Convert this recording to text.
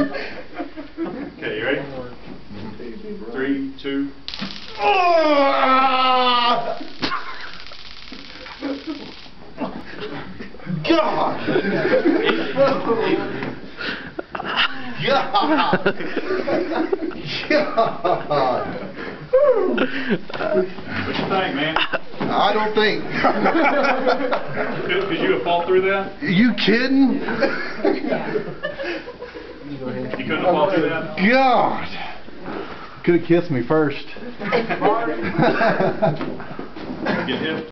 Okay, you ready? Three, two. God! God! God! What you think, man? I don't think. Could, could you have fought through that? you kidding? You couldn't have fought through that? God! Could have kissed me first. Get hit?